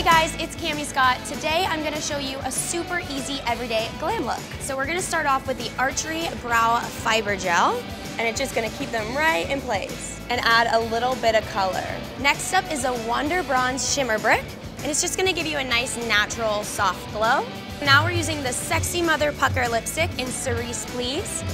Hey guys, it's Cammie Scott. Today I'm gonna show you a super easy everyday glam look. So we're gonna start off with the Archery Brow Fiber Gel, and it's just gonna keep them right in place and add a little bit of color. Next up is a Wonder Bronze Shimmer Brick, and it's just gonna give you a nice natural soft glow. Now we're using the Sexy Mother Pucker Lipstick in Cerise Please.